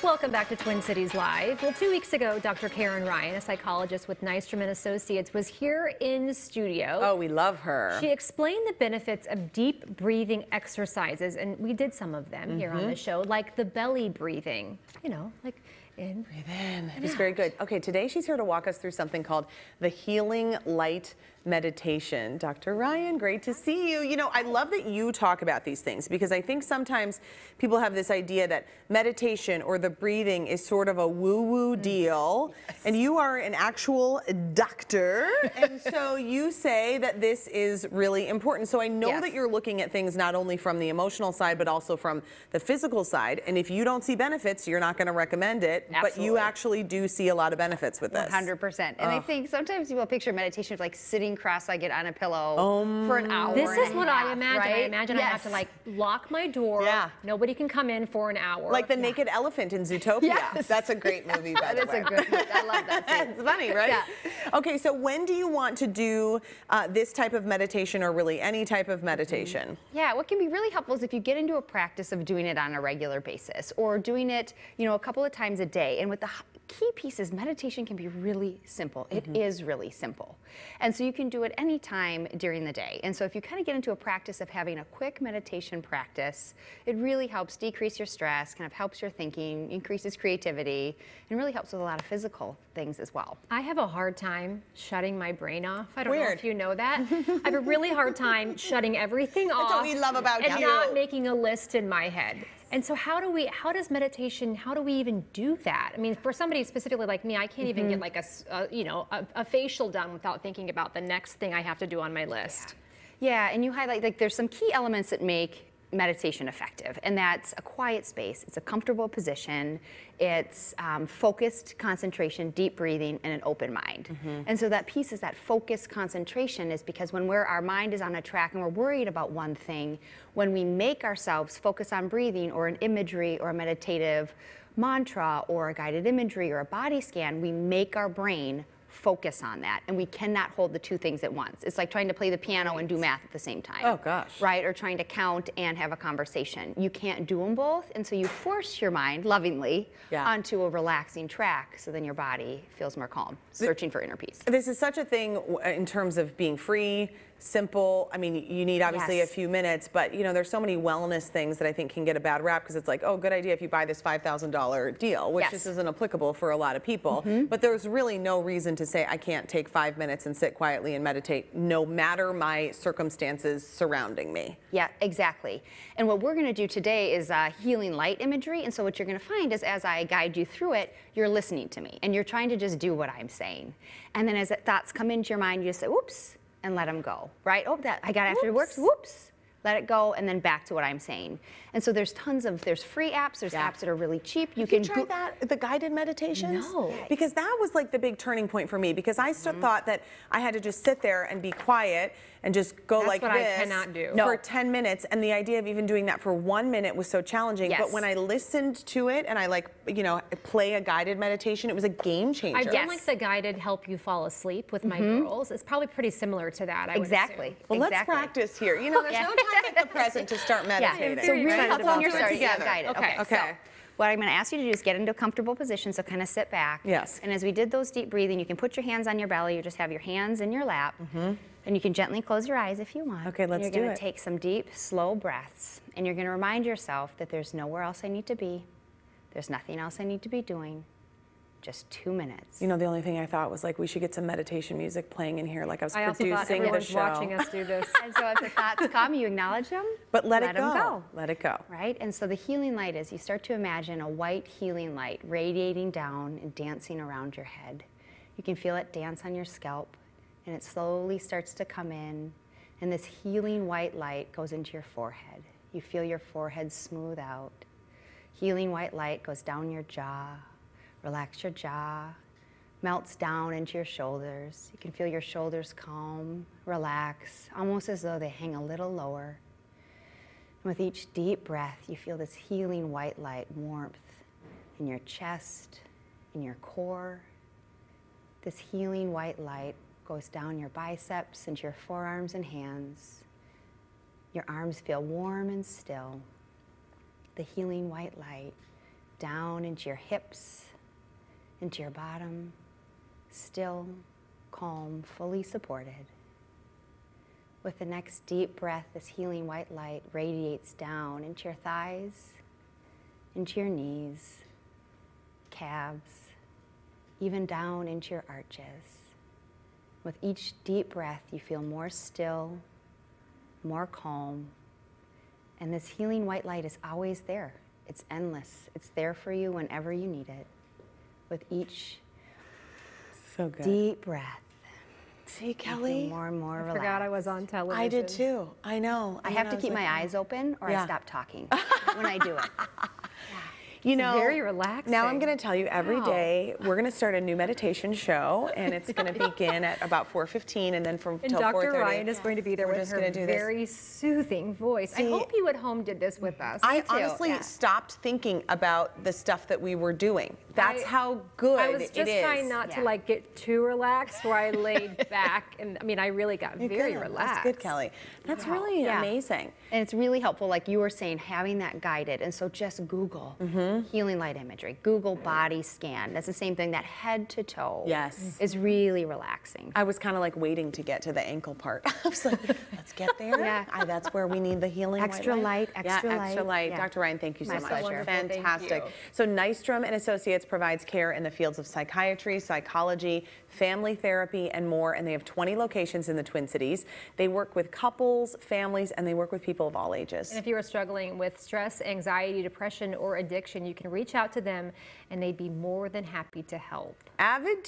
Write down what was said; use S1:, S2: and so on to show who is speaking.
S1: Welcome back to Twin Cities Live. Well, two weeks ago, Dr. Karin Ryan, a psychologist with Nystrom and Associates, was here in studio.
S2: Oh, we love her.
S1: She explained the benefits of deep breathing exercises, and we did some of them here on the mm-hmm. show, like the belly breathing. You know, like in.
S2: Breathe in. It was very good. Okay, today she's here to walk us through something called the Healing Light Meditation. Dr. Ryan, great to see you. You know, I love that you talk about these things because I think sometimes people have this idea that meditation or the breathing is sort of a woo-woo mm. deal, and you are an actual doctor, and so you say that this is really important. So I know
S3: Yes.
S2: that you're looking at things not only from the emotional side but also from the physical side. And if you don't see benefits, you're not going to recommend it. But you actually do see a lot of benefits with this.
S3: 100%. And I think sometimes people picture meditation of like sitting cross-legged on a pillow for an um, hour.
S1: This
S3: and
S1: is
S3: a
S1: what
S3: half,
S1: I imagine. I
S3: right?
S1: imagine I have to like lock my door.
S2: Yeah.
S1: Nobody can come in for an hour.
S2: Like the naked elephant in Zootopia.
S3: Yes.
S2: That's a great movie, by the
S3: is
S2: way.
S3: a good. I love that. scene.
S2: it's funny, right?
S3: Yeah.
S2: Okay, so when do you want to do uh, this type of meditation or really any type of meditation?
S3: Yeah, what can be really helpful is if you get into a practice of doing it on a regular basis or doing it, you know, a couple of times a day. And with the key piece is meditation can be really simple. It mm-hmm. is really simple. And so you can do it anytime during the day. And so if you kind of get into a practice of having a quick meditation practice, it really helps decrease your stress, kind of helps your thinking, increases creativity, and really helps with a lot of physical things as well.
S1: I have a hard time shutting my brain off. I don't know if you know that. I have a really hard time shutting everything off.
S2: That's what we love about
S1: and
S2: you.
S1: not making a list in my head. And so how do we how does meditation how do we even do that? I mean for somebody specifically like me, I can't even
S2: Mm-hmm.
S1: get like a, a, you know a, a facial done without thinking about the next thing I have to do on my list.
S3: Yeah, and you highlight like there's some key elements that make meditation effective, and that's a quiet space, it's a comfortable position, it's um, focused concentration, deep breathing, and an open mind. And so that piece is that focused concentration is because when we're our mind is on a track and we're worried about one thing, when we make ourselves focus on breathing or an imagery or a meditative mantra or a guided imagery or a body scan, we make our brain focus on that and we cannot hold the two things at once. It's like trying to play the piano and do math at the same time.
S2: Oh, gosh.
S3: right? Or trying to count and have a conversation. You can't do them both and so you force your mind lovingly
S2: Yeah.
S3: onto a relaxing track so then your body feels more calm searching for inner peace.
S2: This is such a thing in terms of being free, simple. I mean, you need obviously
S3: Yes.
S2: a few minutes, but you know, there's so many wellness things that I think can get a bad rap because it's like, oh, good idea if you buy this $5,000 deal, which
S3: Yes.
S2: just isn't applicable for a lot of people.
S3: Mm-hmm.
S2: But there's really no reason to say I can't take five minutes and sit quietly and meditate, no matter my circumstances surrounding me.
S3: Yeah, exactly. And what we're going to do today is uh, healing light imagery. And so what you're going to find is as I guide you through it, you're listening to me and you're trying to just do what I'm saying. And then as thoughts come into your mind, you just say, "Whoops," and let them go. Right? Oh, that I got after it works. Whoops. Let it go, and then back to what I'm saying. And so there's tons of there's free apps. There's
S2: Yeah.
S3: apps that are really cheap. You
S2: Have
S3: can
S2: you
S3: go-
S2: that, the guided meditations?
S1: No.
S2: Because that was like the big turning point for me because I
S3: Mm-hmm.
S2: still thought that I had to just sit there and be quiet and just go
S1: That's
S2: like
S1: what I
S2: this
S1: cannot do.
S2: for 10 minutes. And the idea of even doing that for one minute was so challenging. But when I listened to it and I like, you know, play a guided meditation, it was a game changer.
S1: I've done
S3: Yes.
S1: like the guided help you fall asleep with my mm-hmm. girls. It's probably pretty similar to that. I
S3: Exactly.
S1: assume.
S2: well, let's practice here. You know, there's
S3: Yeah.
S2: no time like the present to start meditating.
S3: Yeah. So really
S1: excited
S3: helpful
S1: about
S3: when you're starting. Yeah,
S2: Together.
S3: guided.
S1: Okay.
S3: Okay.
S2: Okay.
S3: So what I'm going to ask you to do is get into a comfortable position. So kind of sit back.
S2: Yes.
S3: And as we did those deep breathing, you can put your hands on your belly. You just have your hands in your lap. Mm-hmm. And you can gently close your eyes if you want.
S2: Okay, let's
S3: You're
S2: do
S3: gonna
S2: it.
S3: take some deep, slow breaths. And you're going to remind yourself that there's nowhere else I need to be. There's nothing else I need to be doing. Just two minutes.
S2: You know, the only thing I thought was like we should get some meditation music playing in here, like I was
S1: I also thought
S2: producing at show.
S1: watching us do this.
S3: and so as the thoughts come, you acknowledge them.
S2: But let, it
S3: 'em
S2: go.
S3: go.
S2: Let it go.
S3: right? And so the healing light is you start to imagine a white healing light radiating down and dancing around your head. You can feel it dance on your scalp, and it slowly starts to come in, and this healing white light goes into your forehead. You feel your forehead smooth out. Healing white light goes down your jaw. Relax your jaw, melts down into your shoulders. You can feel your shoulders calm, relax, almost as though they hang a little lower. And with each deep breath, you feel this healing white light warmth in your chest, in your core. This healing white light goes down your biceps into your forearms and hands. Your arms feel warm and still. The healing white light down into your hips, into your bottom, still, calm, fully supported. With the next deep breath, this healing white light radiates down into your thighs, into your knees, calves, even down into your arches. With each deep breath, you feel more still, more calm, and this healing white light is always there. It's endless. It's there for you whenever you need it. With each
S2: So good.
S3: deep breath,
S2: See, Kelly?
S3: more and more
S1: I
S3: relaxed.
S1: forgot I was on television.
S2: I did too. I know.
S3: I
S2: know,
S3: have to keep
S2: like,
S3: my oh. eyes open or
S2: Yeah.
S3: I stop talking when I do it.
S2: You
S1: It's
S2: know,
S1: very relaxed.
S2: Now I'm going to tell you every
S1: Wow.
S2: day we're going to start a new meditation show, and it's going to begin at about 4:15, and then from
S1: And
S2: till
S1: Dr.
S2: 4:30.
S1: Ryan is going to be there
S2: We're
S1: with
S2: just
S1: her
S2: gonna do this.
S1: very soothing voice. I hope you at home did this with us.
S2: I
S3: too,
S2: honestly
S3: yeah.
S2: stopped thinking about the stuff that we were doing. That's
S1: I-
S2: how good it is.
S1: I was just trying not to like get too relaxed, where I laid back, and I mean, I really got
S2: You're
S1: very
S2: good.
S1: relaxed.
S2: That's good, Kelly. That's really
S3: Yeah.
S2: amazing.
S3: And it's really helpful, like you were saying, having that guided. And so just Google mm-hmm.
S2: Mm-hmm.
S3: healing light imagery, Google body scan. That's the same thing, that head to toe
S2: Yes.
S3: is really relaxing.
S2: I was kind of like waiting to get to the ankle part. I was like, let's get there.
S3: Yeah.
S2: I, that's where we need the healing. white
S3: Extra light, extra
S2: yeah, extra
S3: light.
S2: light.
S3: Yeah.
S2: Dr. Ryan, thank you so
S3: My
S2: much.
S3: pleasure.
S1: Wonderful, thank
S2: Fantastic.
S1: you.
S2: So Nystrom and Associates provides care in the fields of psychiatry, psychology, family therapy, and more. And they have 20 locations in the Twin Cities. They work with couples, families, and they work with people of all ages.
S1: And if you are struggling with stress, anxiety, depression, or addiction, you can reach out to them, and they'd be more than happy to help.
S2: Avid